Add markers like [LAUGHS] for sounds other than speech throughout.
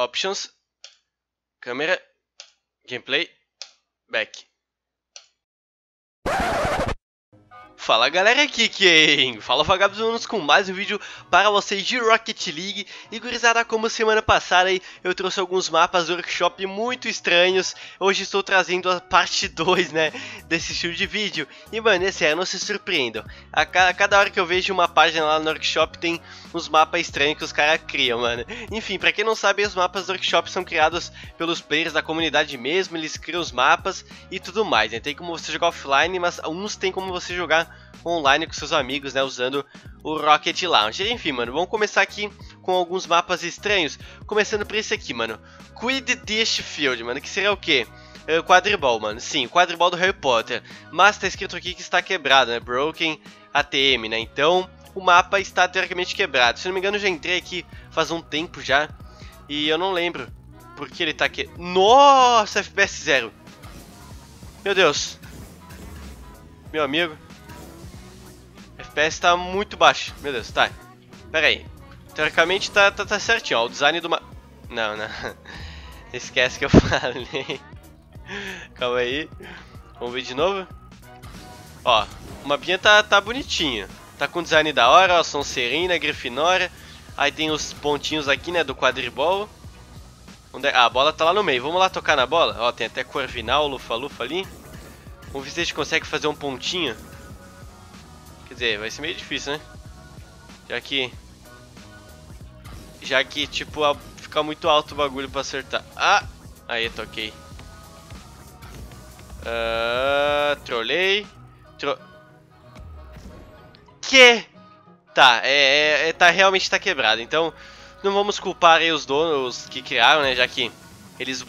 Options. Câmera. Gameplay. Back. Fala galera, aqui quem? Fala vagabundos com mais um vídeo para vocês de Rocket League. E gurizada, como semana passada aí, eu trouxe alguns mapas do workshop muito estranhos. Hoje estou trazendo a parte 2, né, desse estilo de vídeo. E mano, esse é, não se surpreendam. A cada, a cada hora que eu vejo uma página lá no workshop tem uns mapas estranhos que os caras criam, mano. Enfim, pra quem não sabe, os mapas do workshop são criados pelos players da comunidade mesmo Eles criam os mapas e tudo mais, né? Tem como você jogar offline, mas uns tem como você jogar online com seus amigos, né, usando o Rocket Launcher. Enfim, mano, vamos começar aqui com alguns mapas estranhos, começando por esse aqui, mano. Quid Dish Field, mano, que seria o quê? Uh, quadribol, mano. Sim, quadribol do Harry Potter. Mas tá escrito aqui que está quebrado, né? Broken ATM, né? Então, o mapa está teoricamente quebrado. Se não me engano, eu já entrei aqui faz um tempo já. E eu não lembro porque ele tá aqui. Nossa, FPS zero. Meu Deus. Meu amigo. FPS tá muito baixo. Meu Deus, tá. Pera aí. Teoricamente tá, tá, tá certinho, ó. O design do ma... Não, não. [LAUGHS] Esquece que eu [LAUGHS] falei. Calma aí. Vamos ver de novo. Ó, o mapinha tá, tá bonitinho. Tá com design da hora, ó. Sonserina, Grifinória. Aí tem os pontinhos aqui, né, do quadribol. Onde é? Ah, a bola tá lá no meio. Vamos lá tocar na bola? Ó, tem até Corvinal, Lufa-Lufa ali. Vamos ver se a gente consegue fazer um pontinho. Dizer, vai ser meio difícil, né? Já que... Já que, tipo, fica muito alto o bagulho pra acertar. Ah! Aí, toquei. Uh, trolei. Tro... Que? Tá, é, é, é, tá, realmente tá quebrado. Então, não vamos culpar aí os donos que criaram, né? Já que eles uh,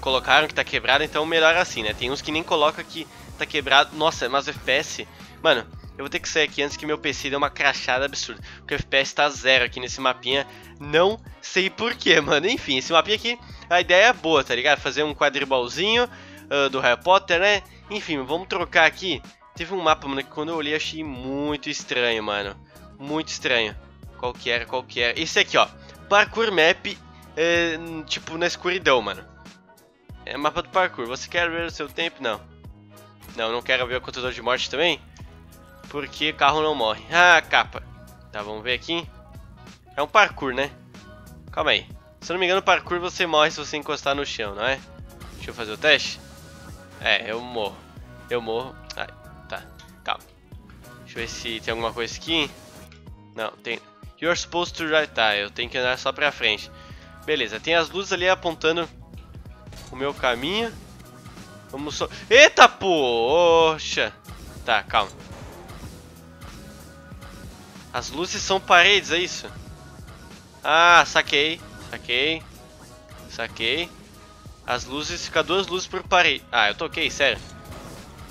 colocaram que tá quebrado, então melhor assim, né? Tem uns que nem colocam que tá quebrado. Nossa, mas o FPS... Mano, eu vou ter que sair aqui antes que meu PC dê uma crachada absurda. Porque o FPS tá zero aqui nesse mapinha. Não sei porquê, mano. Enfim, esse mapinha aqui, a ideia é boa, tá ligado? Fazer um quadribolzinho uh, do Harry Potter, né? Enfim, vamos trocar aqui. Teve um mapa, mano, que quando eu olhei achei muito estranho, mano. Muito estranho. Qual que era, qual que era? Esse aqui, ó. Parkour Map, é, tipo, na escuridão, mano. É mapa do parkour. Você quer ver o seu tempo? Não. Não, não quero ver o contador de morte também? Porque carro não morre. Ah, capa. Tá, vamos ver aqui. É um parkour, né? Calma aí. Se eu não me engano, parkour você morre se você encostar no chão, não é? Deixa eu fazer o teste. É, eu morro. Eu morro. Ai, tá. Calma. Deixa eu ver se tem alguma coisa aqui. Não, tem... You're supposed to right. Tá, eu tenho que andar só pra frente. Beleza, tem as luzes ali apontando o meu caminho. Vamos só... Eita, poxa! Tá, calma. As luzes são paredes, é isso? Ah, saquei. Saquei. Saquei. As luzes, fica duas luzes por parede. Ah, eu toquei, sério.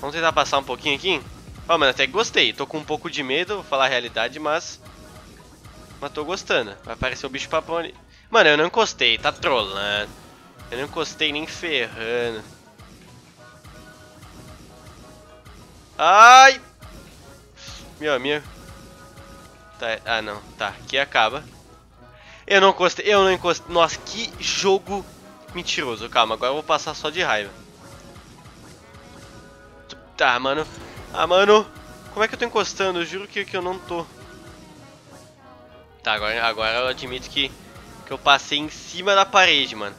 Vamos tentar passar um pouquinho aqui? Ó, oh, mano, até gostei. Tô com um pouco de medo, vou falar a realidade, mas... Mas tô gostando. Vai aparecer o bicho papão ali. Mano, eu não encostei, tá trolando. Eu não encostei nem ferrando. Ai! Meu amigo. Tá, ah, não. Tá, aqui acaba. Eu não encostei, eu não encostei. Nossa, que jogo mentiroso. Calma, agora eu vou passar só de raiva. Tá, mano. Ah, mano. Como é que eu tô encostando? Eu juro que, que eu não tô. Tá, agora, agora eu admito que, que eu passei em cima da parede, mano.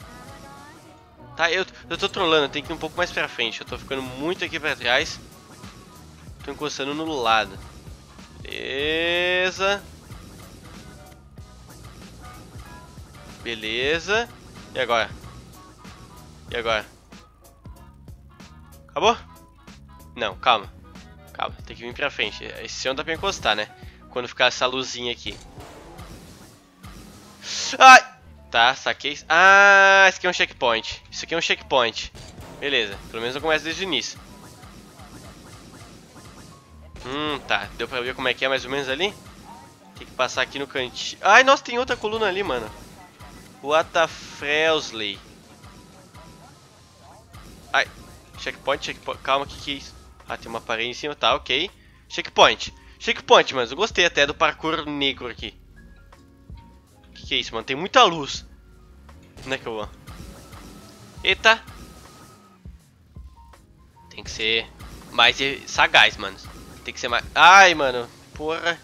Tá, eu, eu tô trolando, eu tenho que ir um pouco mais pra frente. Eu tô ficando muito aqui pra trás. Tô encostando no lado. Beleza. Beleza. E agora? E agora? Acabou? Não, calma. Calma, tem que vir pra frente. Esse não dá pra encostar, né? Quando ficar essa luzinha aqui. Ai! Tá, saquei. Ah, esse aqui é um checkpoint. Isso aqui é um checkpoint. Beleza, pelo menos eu começo desde o início. Hum, tá. Deu pra ver como é que é mais ou menos ali? Tem que passar aqui no cantinho. Ai, nossa, tem outra coluna ali, mano. What the Fresley. Ai, checkpoint, checkpoint. Calma, que que é isso? Ah, tem uma parede em cima, tá, ok. Checkpoint. Checkpoint, mas eu gostei até do parkour negro aqui. Que que é isso, mano? Tem muita luz. Onde é que eu vou? Eita! Tem que ser mais sagaz, mano. Tem que ser mais... Ai, mano. Porra.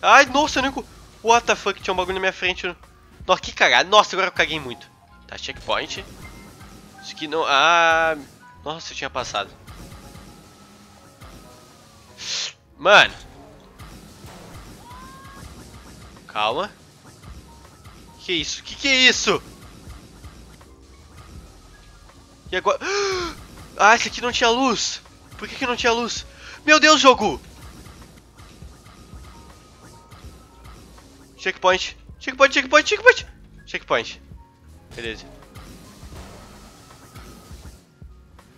Ai, nossa, eu nem... What the fuck, tinha um bagulho na minha frente. Nossa, que cagada. Nossa, agora eu caguei muito. Tá, checkpoint. Isso aqui não... Ah... Nossa, eu tinha passado. Mano. Calma. Que isso? Que que é isso? E agora... [GASPS] Ah, esse aqui não tinha luz. Por que que não tinha luz? Meu Deus, jogo! Checkpoint. Checkpoint, checkpoint, checkpoint. Checkpoint. Beleza.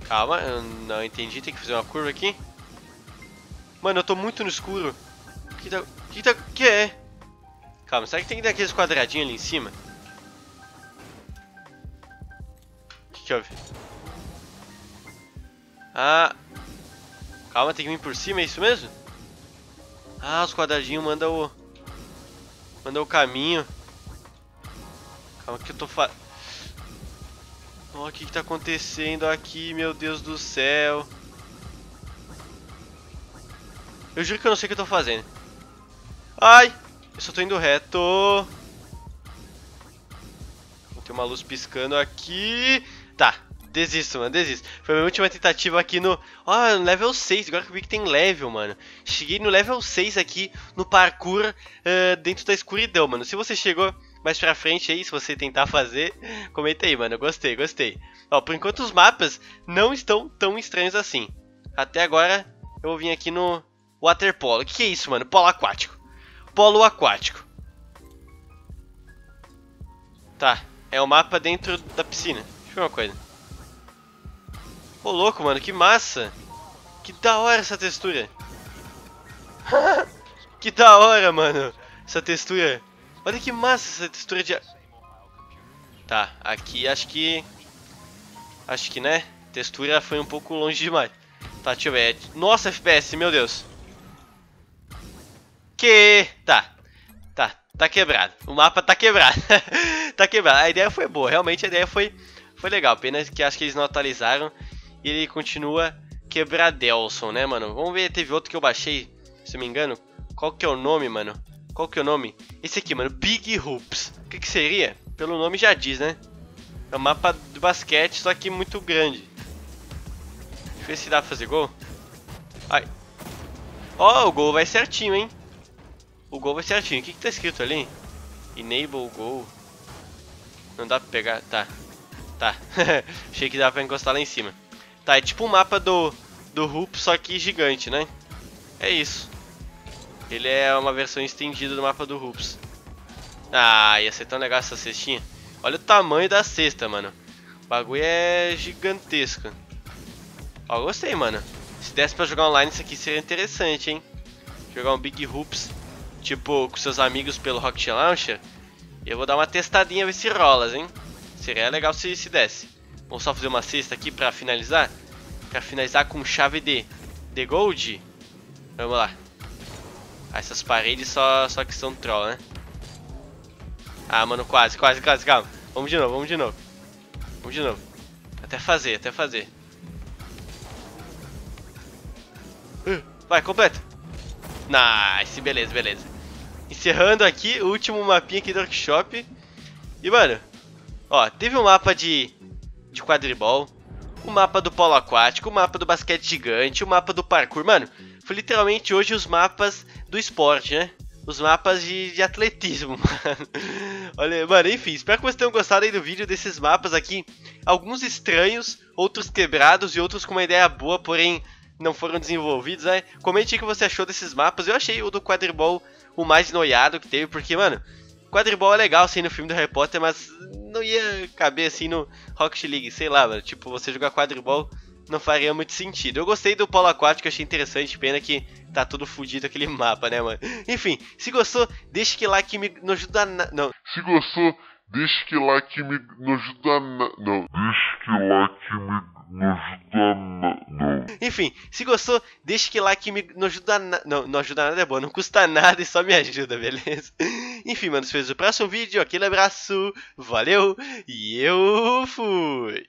Calma, eu não entendi. Tem que fazer uma curva aqui. Mano, eu tô muito no escuro. O que tá... O que tá... O que é? Calma, será que tem que dar aqueles quadradinhos ali em cima? O que que houve? Ah... Calma, tem que vir por cima, é isso mesmo? Ah, os quadradinhos mandam o... Mandou o caminho. Calma que eu tô fa... Oh, o que que tá acontecendo aqui, meu Deus do céu. Eu juro que eu não sei o que eu tô fazendo. Ai! Eu só tô indo reto. Tem uma luz piscando aqui. Tá, Desisto, mano, desisto. Foi a minha última tentativa aqui no... Ó, oh, level 6, agora que eu vi que tem level, mano. Cheguei no level 6 aqui, no parkour, uh, dentro da escuridão, mano. Se você chegou mais pra frente aí, se você tentar fazer, [LAUGHS] comenta aí, mano. Eu gostei, gostei. Ó, por enquanto os mapas não estão tão estranhos assim. Até agora, eu vou vir aqui no waterpolo. O que, que é isso, mano? Polo aquático. Polo aquático. Tá, é o mapa dentro da piscina. Deixa eu ver uma coisa. Ô louco, mano, que massa! Que da hora essa textura! [LAUGHS] que da hora, mano! Essa textura! Olha que massa essa textura de... Tá, aqui acho que... Acho que, né? Textura foi um pouco longe demais. Tá, deixa eu ver. Nossa, FPS, meu Deus. Que... Tá. Tá, tá quebrado. O mapa tá quebrado. [LAUGHS] tá quebrado. A ideia foi boa, realmente a ideia foi, foi legal. Pena que acho que eles não atualizaram e ele continua quebradelson, né, mano? Vamos ver, teve outro que eu baixei, se eu me engano. Qual que é o nome, mano? Qual que é o nome? Esse aqui, mano, Big Hoops. O que que seria? Pelo nome já diz, né? É um mapa de basquete, só que muito grande. Deixa eu ver se dá pra fazer gol. Ai. Ó, oh, o gol vai certinho, hein? O gol vai certinho. O que que tá escrito ali? Enable goal. Não dá pra pegar. Tá. Tá. [LAUGHS] Achei que dava pra encostar lá em cima. Tá, é tipo um mapa do, do Hoop, só que gigante, né? É isso. Ele é uma versão estendida do mapa do Hoops. Ah, ia ser tão legal essa cestinha. Olha o tamanho da cesta, mano. O bagulho é gigantesco. Ó, gostei, mano. Se desse pra jogar online, isso aqui seria interessante, hein? Jogar um Big Hoops, tipo, com seus amigos pelo Rocket Launcher. Eu vou dar uma testadinha, ver se rola, hein? Seria legal se, se desse. Vamos só fazer uma cesta aqui pra finalizar. Pra finalizar com chave de, de gold. Vamos lá. Ah, essas paredes só, só que são troll, né? Ah, mano, quase, quase, quase, calma. Vamos de novo, vamos de novo. Vamos de novo. Até fazer, até fazer. [GASPS] Vai, completa. Nice, beleza, beleza. Encerrando aqui o último mapinha aqui do workshop. E, mano, ó, teve um mapa de de quadribol, o mapa do polo aquático, o mapa do basquete gigante, o mapa do parkour. Mano, foi literalmente hoje os mapas do esporte, né? Os mapas de, de atletismo, [LAUGHS] mano. Olha, mano, enfim, espero que vocês tenham gostado aí do vídeo desses mapas aqui. Alguns estranhos, outros quebrados e outros com uma ideia boa, porém não foram desenvolvidos, né? Comente aí o que você achou desses mapas. Eu achei o do quadribol o mais noiado que teve, porque, mano, quadribol é legal assim no filme do Harry Potter, mas não ia caber assim no Rocket League, sei lá, mano. Tipo, você jogar quadribol não faria muito sentido. Eu gostei do polo aquático, achei interessante, pena que tá tudo fodido aquele [LAUGHS] mapa, né, mano? Enfim, se gostou, deixa que like me não ajuda na... não. Se gostou, Deixa que lá que me ajuda na... Não, deixa que lá que me ajuda na... Não. Enfim, se gostou, deixa que like me não ajuda na... não, não ajuda nada é bom, não custa nada e só me ajuda, beleza? [LAUGHS] Enfim, mano, se fez o próximo vídeo, aquele abraço, valeu e eu fui!